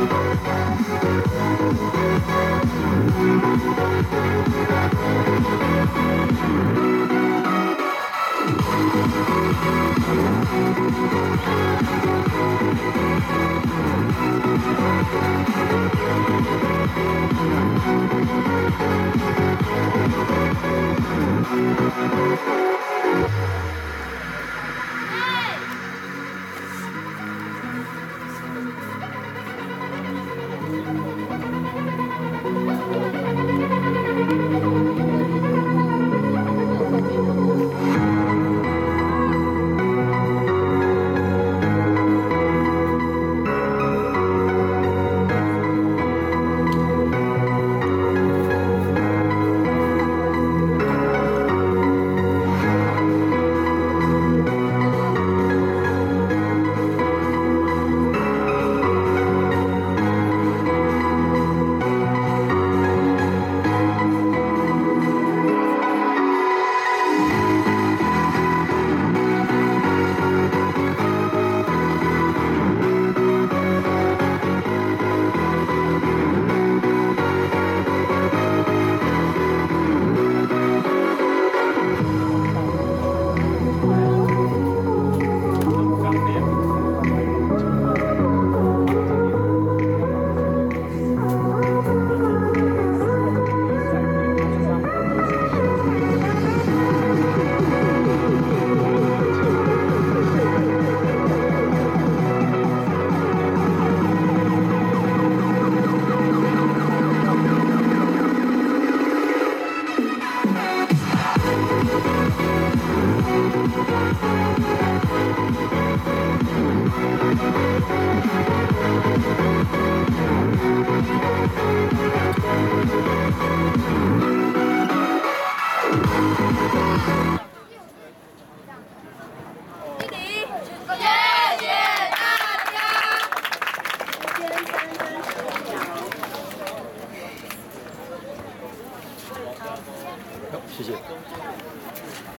Thank you. 谢谢。